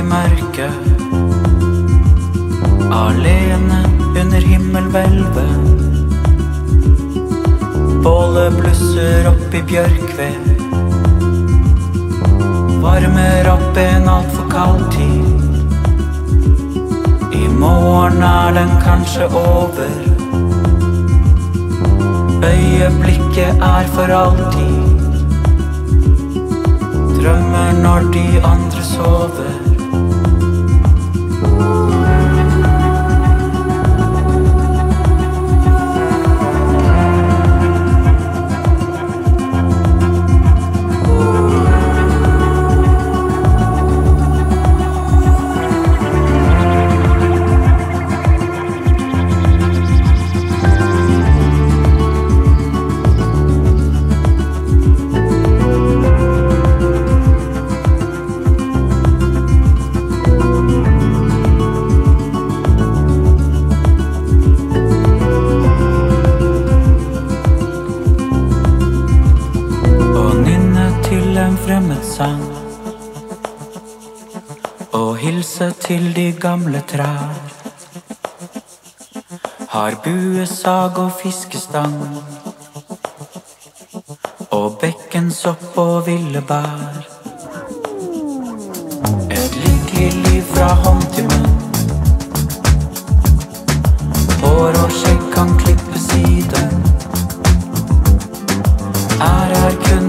i mørket. Alene under himmelhvelvet. Bålet blusser opp i bjørkved. Varmer opp en altfor kald tid. I morgen er den kanskje over. Øyeblikket er for alltid. Drømmer når de andre sover. sang. Og hilse til de gamle trær. Har buesag og fiskestang. Og bekkensopp og ville bær. Et lykkelig liv fra hånd til munn. Hår og skjegg kan klippes i den. Ære er kun